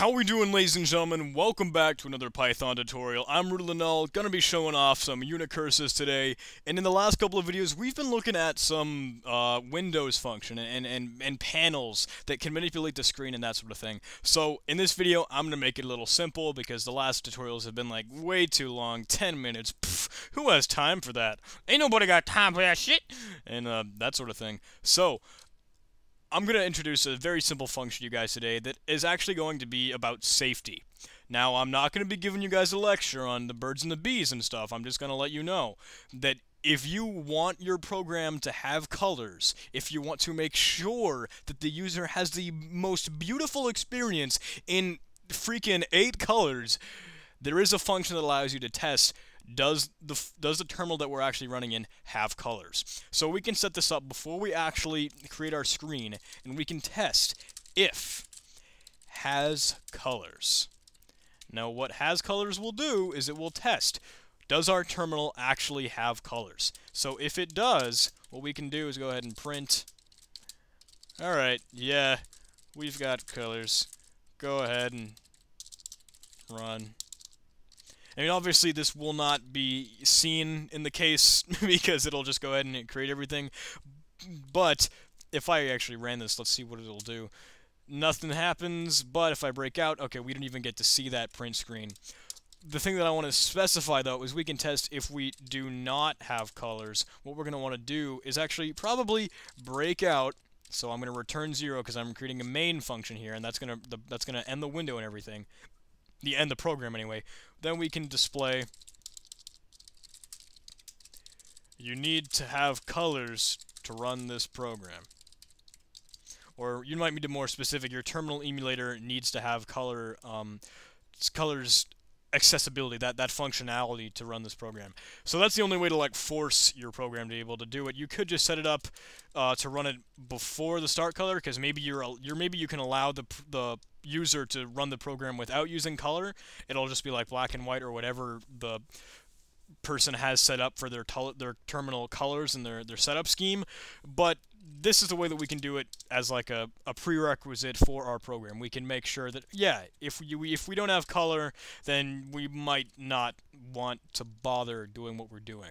How we doing ladies and gentlemen? Welcome back to another Python tutorial. I'm Rudy Linnell, gonna be showing off some unit curses today, and in the last couple of videos we've been looking at some uh, Windows function and, and, and panels that can manipulate the screen and that sort of thing. So in this video I'm gonna make it a little simple because the last tutorials have been like way too long, 10 minutes, who has time for that? Ain't nobody got time for that shit! And uh, that sort of thing. So, I'm going to introduce a very simple function to you guys today that is actually going to be about safety. Now, I'm not going to be giving you guys a lecture on the birds and the bees and stuff. I'm just going to let you know that if you want your program to have colors, if you want to make sure that the user has the most beautiful experience in freaking eight colors, there is a function that allows you to test does the does the terminal that we're actually running in have colors? So we can set this up before we actually create our screen, and we can test if has colors. Now what has colors will do is it will test does our terminal actually have colors? So if it does, what we can do is go ahead and print Alright, yeah, we've got colors. Go ahead and run. I mean, obviously, this will not be seen in the case because it'll just go ahead and create everything. But if I actually ran this, let's see what it'll do. Nothing happens, but if I break out, okay, we didn't even get to see that print screen. The thing that I want to specify, though, is we can test if we do not have colors. What we're going to want to do is actually probably break out so I'm going to return 0 because I'm creating a main function here, and that's going to that's going to end the window and everything the end the program anyway, then we can display you need to have colors to run this program. Or you might be more specific, your terminal emulator needs to have color um, colors accessibility, that, that functionality to run this program. So that's the only way to like force your program to be able to do it. You could just set it up uh, to run it before the start color because maybe you're you're maybe you can allow the the user to run the program without using color. It'll just be like black and white or whatever the person has set up for their their terminal colors and their their setup scheme. But this is the way that we can do it as like a, a prerequisite for our program. We can make sure that, yeah, if we, if we don't have color, then we might not want to bother doing what we're doing.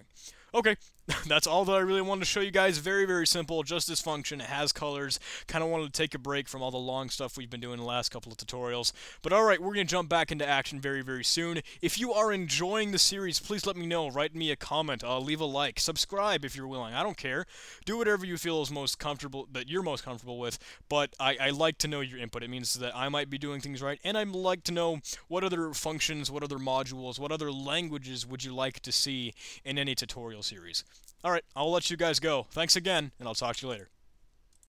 Okay, that's all that I really wanted to show you guys. Very, very simple. Just this function. Has colors. Kind of wanted to take a break from all the long stuff we've been doing the last couple of tutorials. But alright, we're going to jump back into action very, very soon. If you are enjoying the series, please let me know. Write me a comment. Uh, leave a like. Subscribe if you're willing. I don't care. Do whatever you feel is most comfortable, that you're most comfortable with. But I, I like to know your input. It means that I might be doing things right. And I'd like to know what other functions, what other modules, what other languages would you like to see in any tutorial series. Alright, I'll let you guys go. Thanks again, and I'll talk to you later.